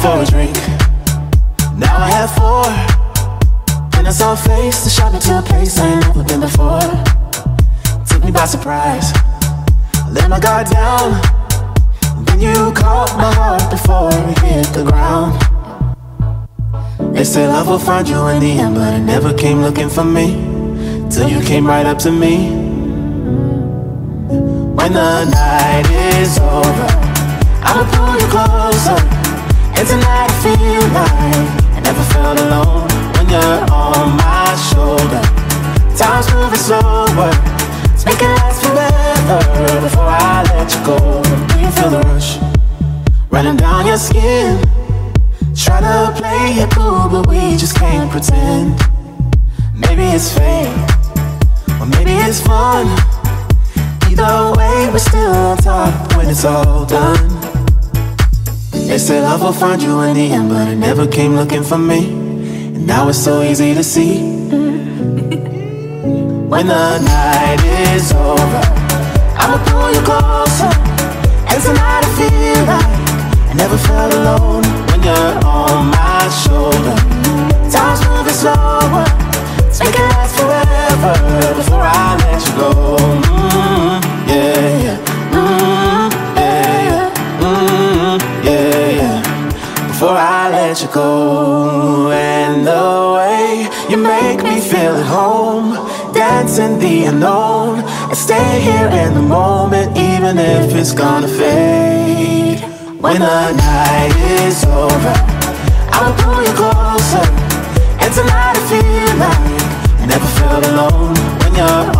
for a drink. Now I have four. And I saw a face to shot me to a place I ain't never been before. Took me by surprise. I let my guard down. Then you caught my heart before it hit the ground. They say love will find you in the end, but it never came looking for me. Till you came right up to me. When the night is over, Felt alone when you're on my shoulder. Time's moving slower, make it last forever before I let you go. Do you feel the rush running down your skin? Try to play it cool, but we just can't pretend. Maybe it's fate, or maybe it's fun. Either way, we're still on top when it's all done. They say love will find you in the end, but it never came looking for me. Now it's so easy to see. When the night is over, I'ma pull you closer. And tonight I feel like I never felt alone when you're on my shoulder. Time's moving slower, let's make it last forever before I let you go. Mm, yeah, yeah. Mm, yeah, yeah. Mm, yeah, yeah. Before I let you go, you make me feel at home, dancing the unknown, and stay here in the moment, even if it's gonna fade. When the night is over, I'ma pull you closer. And tonight I feel like I never felt alone when you're